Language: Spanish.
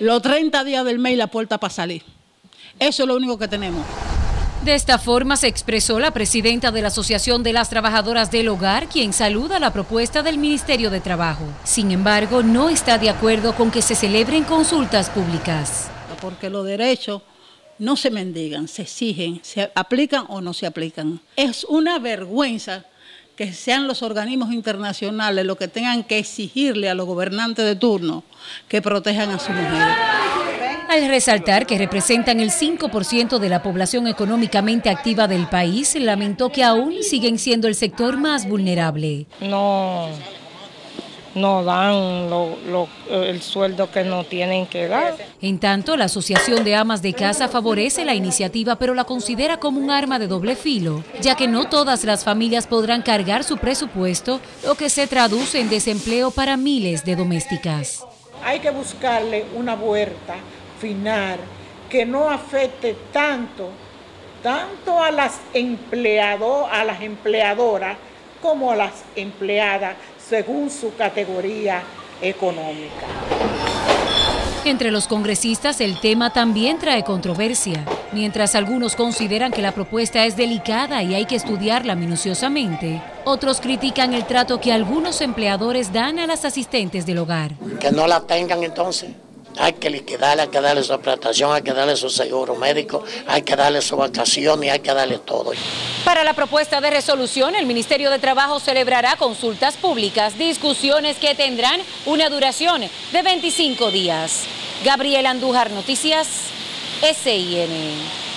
Los 30 días del mes y la puerta para salir. Eso es lo único que tenemos. De esta forma se expresó la presidenta de la Asociación de las Trabajadoras del Hogar, quien saluda la propuesta del Ministerio de Trabajo. Sin embargo, no está de acuerdo con que se celebren consultas públicas. Porque los derechos no se mendigan, se exigen, se aplican o no se aplican. Es una vergüenza que sean los organismos internacionales los que tengan que exigirle a los gobernantes de turno que protejan a su mujer. Al resaltar que representan el 5% de la población económicamente activa del país, lamentó que aún siguen siendo el sector más vulnerable. No, no dan el sueldo que no tienen que dar. En tanto, la Asociación de Amas de Casa favorece la iniciativa, pero la considera como un arma de doble filo, ya que no todas las familias podrán cargar su presupuesto, lo que se traduce en desempleo para miles de domésticas. Hay que buscarle una vuelta final que no afecte tanto, tanto a las, empleado, a las empleadoras como a las empleadas según su categoría económica. Entre los congresistas el tema también trae controversia. Mientras algunos consideran que la propuesta es delicada y hay que estudiarla minuciosamente, otros critican el trato que algunos empleadores dan a las asistentes del hogar. Que no la tengan entonces hay que liquidarle, hay que darle su prestación, hay que darle su seguro médico, hay que darle su vacación y hay que darle todo. Para la propuesta de resolución, el Ministerio de Trabajo celebrará consultas públicas, discusiones que tendrán una duración de 25 días. Gabriel Andújar, Noticias, SIN.